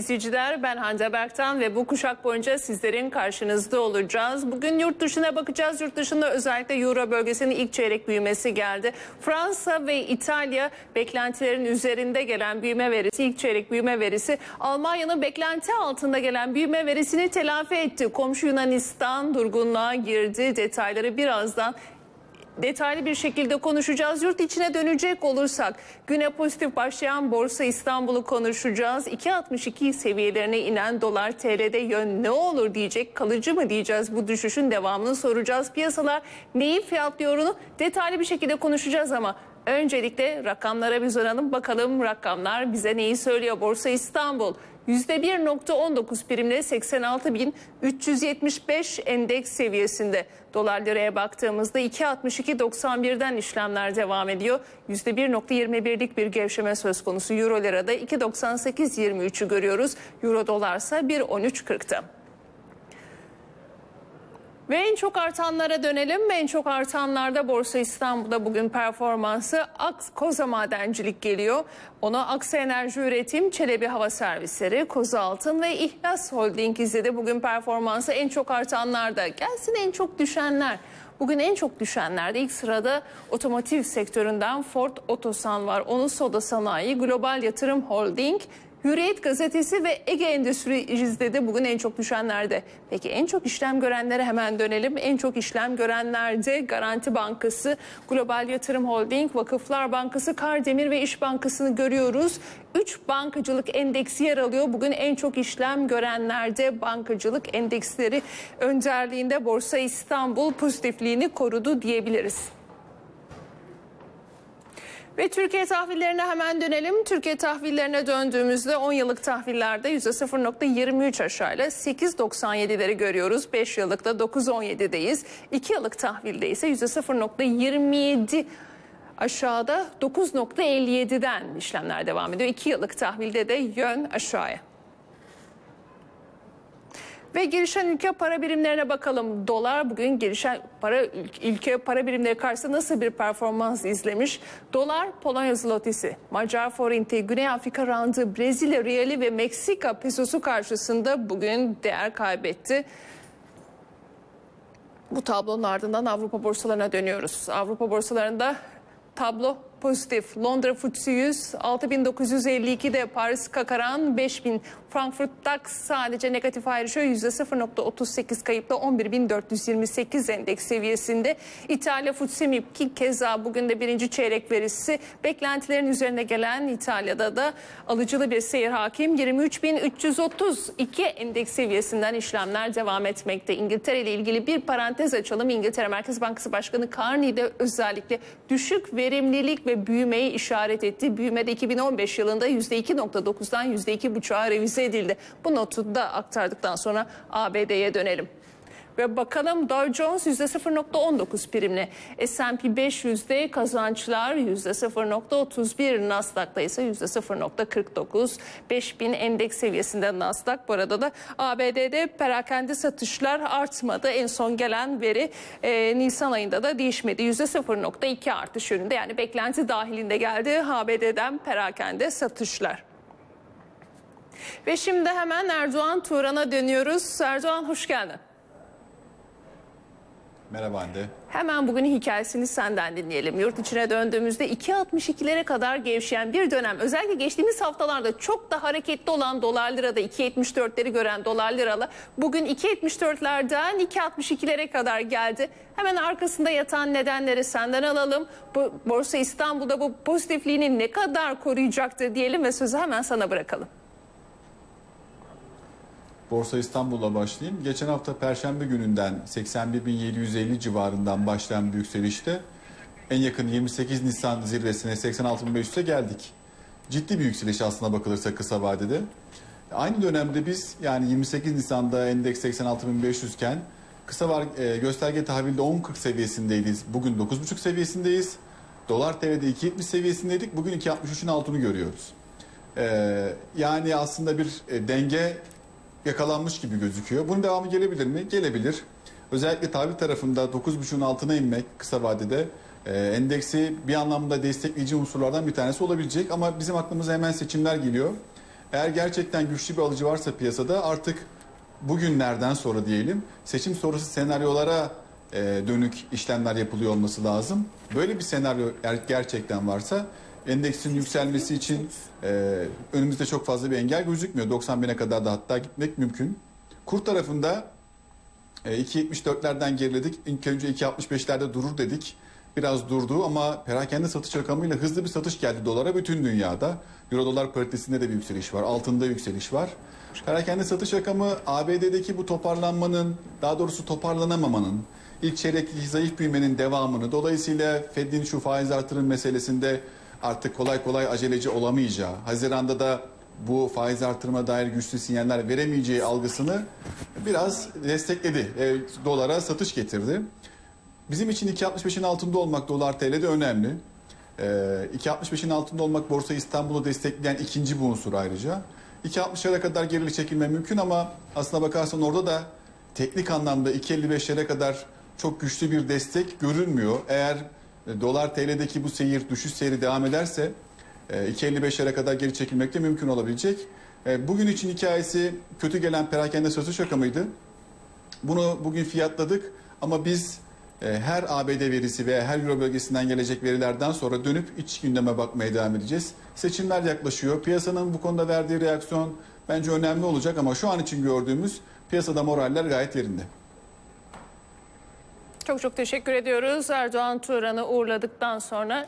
izleyiciler ben Hande Berk'tan ve bu kuşak boyunca sizlerin karşınızda olacağız. Bugün yurt dışına bakacağız. Yurt dışında özellikle Euro bölgesinin ilk çeyrek büyümesi geldi. Fransa ve İtalya beklentilerin üzerinde gelen büyüme verisi, ilk çeyrek büyüme verisi Almanya'nın beklenti altında gelen büyüme verisini telafi etti. Komşu Yunanistan durgunluğa girdi. Detayları birazdan detaylı bir şekilde konuşacağız. Yurt içine dönecek olursak güne pozitif başlayan Borsa İstanbul'u konuşacağız. 2.62 seviyelerine inen dolar TL'de yön ne olur diyecek kalıcı mı diyeceğiz bu düşüşün devamını soracağız. Piyasalar neyi fiyatlıyor detaylı bir şekilde konuşacağız ama öncelikle rakamlara bir uzanalım bakalım rakamlar bize neyi söylüyor Borsa İstanbul. %1.19 primle 86.375 endeks seviyesinde. Dolar liraya baktığımızda 2.62.91'den işlemler devam ediyor. %1.21'lik bir gevşeme söz konusu. Euro lirada 2.98.23'ü görüyoruz. Euro dolarsa 1.13.40'ta. Ve en çok artanlara dönelim. En çok artanlarda Borsa İstanbul'da bugün performansı Aks Koza Madencilik geliyor. Ona Aksa Enerji Üretim, Çelebi Hava Servisleri, Koza Altın ve İhlas Holding izledi. Bugün performansı en çok artanlarda. Gelsin en çok düşenler. Bugün en çok düşenlerde ilk sırada otomotiv sektöründen Ford Otosan var. Onu Soda Sanayi, Global Yatırım Holding, Hürriyet gazetesi ve Ege Endüstri de bugün en çok düşenlerde. Peki en çok işlem görenlere hemen dönelim. En çok işlem görenlerde Garanti Bankası, Global Yatırım Holding, Vakıflar Bankası, Kardemir ve İş Bankası'nı görüyoruz. 3 bankacılık endeksi yer alıyor. Bugün en çok işlem görenlerde bankacılık endeksleri önderliğinde Borsa İstanbul pozitifliğini korudu diyebiliriz. Ve Türkiye tahvillerine hemen dönelim. Türkiye tahvillerine döndüğümüzde 10 yıllık tahvillerde %0.23 aşağıyla 8.97'leri görüyoruz. 5 yıllıkta 9.17'deyiz. 2 yıllık tahvilde ise %0.27 aşağıda 9.57'den işlemler devam ediyor. 2 yıllık tahvilde de yön aşağıya. Ve gelişen ülke para birimlerine bakalım. Dolar bugün gelişen para ülke para birimleri karşısında nasıl bir performans izlemiş? Dolar Polonya zlotisi, Macar forinti, Güney Afrika randı, Brezilya reali ve Meksika pesosu karşısında bugün değer kaybetti. Bu tablonun ardından Avrupa borsalarına dönüyoruz. Avrupa borsalarında tablo pozitif. Londra FTSE 100 6952'de Paris Kakaran 5000 Frankfurt DAX sadece negatif ayrışıyor %0.38 kayıpla 11.428 endeks seviyesinde. İtalya FTSE MIP ki keza bugün de birinci çeyrek verisi beklentilerin üzerine gelen İtalya'da da alıcılı bir seyir hakim 23.332 endeks seviyesinden işlemler devam etmekte. İngiltere ile ilgili bir parantez açalım. İngiltere Merkez Bankası Başkanı Carney de özellikle düşük verimlilik ve büyümeyi işaret etti. Büyümede 2015 yılında %2.9'dan %2.5'a revize edildi. Bu notu da aktardıktan sonra ABD'ye dönelim. Ve bakalım Dow Jones %0.19 primli. S&P 500'de kazançlar %0.31. Nasdaq'ta ise %0.49. 5000 endeks seviyesinde Nasdaq. Bu arada da ABD'de perakende satışlar artmadı. En son gelen veri e, Nisan ayında da değişmedi. %0.2 artış yönünde yani beklenti dahilinde geldi ABD'den perakende satışlar. Ve şimdi hemen Erdoğan Turan'a dönüyoruz. Erdoğan hoş geldin. Merhaba Hande. Hemen bugün hikayesini senden dinleyelim. Yurt içine döndüğümüzde 2.62'lere kadar gevşeyen bir dönem özellikle geçtiğimiz haftalarda çok da hareketli olan dolar lirada 2.74'leri gören dolar liralı bugün 2.74'lerden 2.62'lere kadar geldi. Hemen arkasında yatan nedenleri senden alalım. Bu Borsa İstanbul'da bu pozitifliğini ne kadar koruyacaktır diyelim ve sözü hemen sana bırakalım. Borsa İstanbul'la başlayayım. Geçen hafta Perşembe gününden 81.750 civarından başlayan bir yükselişte en yakın 28 Nisan zirvesine 86.500'e geldik. Ciddi bir yükseliş aslına bakılırsa kısa vadede. Aynı dönemde biz yani 28 Nisan'da endeks 86.500 iken kısa var, e, gösterge tahvilde 10.40 seviyesindeydiz. Bugün 9.5 seviyesindeyiz. Dolar TL'de 2.70 seviyesindeydik. Bugün 2.63'ün altını görüyoruz. E, yani aslında bir e, denge yakalanmış gibi gözüküyor. Bunun devamı gelebilir mi? Gelebilir. Özellikle tahvil tarafında 9.5'un altına inmek kısa vadede e, endeksi bir anlamda destekleyici unsurlardan bir tanesi olabilecek ama bizim aklımıza hemen seçimler geliyor. Eğer gerçekten güçlü bir alıcı varsa piyasada artık bugünlerden sonra diyelim seçim sonrası senaryolara e, dönük işlemler yapılıyor olması lazım. Böyle bir senaryo eğer gerçekten varsa endeksin yükselmesi için e, önümüzde çok fazla bir engel gözükmüyor. 90 bine kadar da hatta gitmek mümkün. Kur tarafında e, 2.74'lerden geriledik. İlk önce 2.65'lerde durur dedik. Biraz durdu ama perakende satış rakamıyla hızlı bir satış geldi dolara bütün dünyada. Euro dolar paritesinde de bir yükseliş var. Altında yükseliş var. Perakende satış rakamı ABD'deki bu toparlanmanın, daha doğrusu toparlanamamanın, ilk çeyrekteki zayıf büyümenin devamını, dolayısıyla Fed'in şu faiz artırım meselesinde artık kolay kolay aceleci olamayacağı, Haziran'da da bu faiz artırıma dair güçlü sinyaller veremeyeceği algısını biraz destekledi. E, dolara satış getirdi. Bizim için 2.65'in altında olmak dolar TL'de önemli. Ee, 2.65'in altında olmak Borsa İstanbul'u destekleyen ikinci bu unsur ayrıca. 2.60'lara kadar gerilik çekilme mümkün ama aslına bakarsan orada da teknik anlamda 2.55'lere kadar çok güçlü bir destek görünmüyor. Eğer e, dolar TL'deki bu seyir, düşüş seyri devam ederse e, 2.55'lere kadar geri çekilmek de mümkün olabilecek. E, Bugün için hikayesi kötü gelen perakende satış rakamıydı. Bunu bugün fiyatladık ama biz e, her ABD verisi veya her Euro bölgesinden gelecek verilerden sonra dönüp iç gündeme bakmaya devam edeceğiz. Seçimler yaklaşıyor. Piyasanın bu konuda verdiği reaksiyon bence önemli olacak ama şu an için gördüğümüz piyasada moraller gayet yerinde. Çok çok teşekkür ediyoruz. Erdoğan Turan'ı uğurladıktan sonra